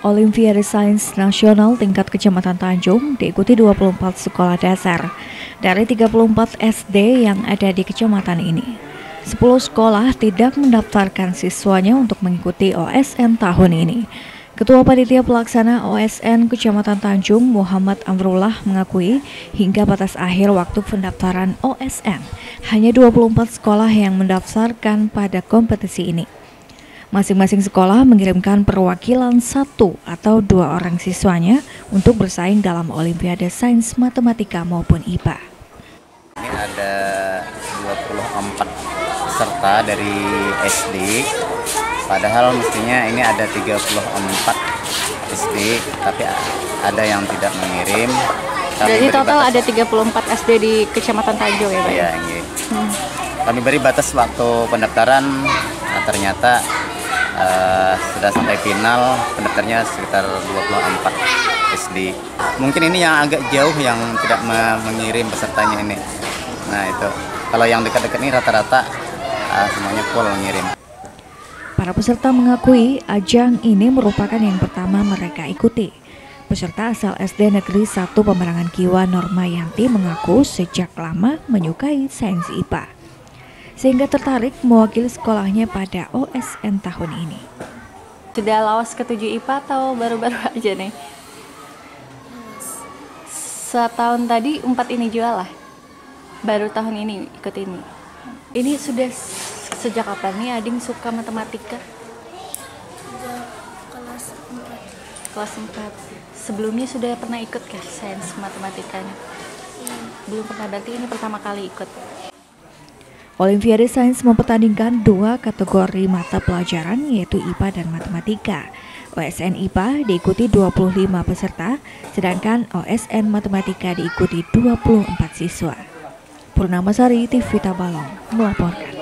Olimpiade Sains Nasional tingkat Kecamatan Tanjung diikuti 24 sekolah dasar dari 34 SD yang ada di kecamatan ini. 10 sekolah tidak mendaftarkan siswanya untuk mengikuti OSN tahun ini. Ketua Panitia Pelaksana OSN Kecamatan Tanjung Muhammad Amrullah mengakui hingga batas akhir waktu pendaftaran OSN hanya 24 sekolah yang mendaftarkan pada kompetisi ini. Masing-masing sekolah mengirimkan perwakilan satu atau dua orang siswanya untuk bersaing dalam Olimpiade Sains Matematika maupun IPA. Ini ada 24 peserta dari SD, padahal mestinya ini ada 34 SD, tapi ada yang tidak mengirim. Jadi total ada 34 SD di Kecamatan Tanjung ya Pak? Iya, iya. Hmm. Kami beri batas waktu pendaftaran, nah, ternyata uh, sudah sampai final pendaftarnya sekitar 24 SD. Mungkin ini yang agak jauh yang tidak mengirim pesertanya ini. Nah itu, kalau yang dekat-dekat ini rata-rata uh, semuanya full mengirim. Para peserta mengakui ajang ini merupakan yang pertama mereka ikuti. Peserta asal SD Negeri 1 Pemerangan Kiwa Norma Yanti mengaku sejak lama menyukai sains IPA sehingga tertarik mewakili sekolahnya pada OSN tahun ini. Sudah lawas ke 7 IPA atau baru-baru aja nih? Setahun tadi empat ini jual lah. Baru tahun ini ikut ini. Ini sudah sejak kapan nih Ading suka matematika? Sejak kelas 4. Kelas 4. Sebelumnya sudah pernah ikut ke sains matematikanya? Iya. Belum pernah, berarti ini pertama kali ikut. Olimpiade Sains mempertandingkan dua kategori mata pelajaran yaitu IPA dan Matematika. OSN IPA diikuti 25 peserta, sedangkan OSN Matematika diikuti 24 siswa. Purnama Sari TV Tabalong melaporkan.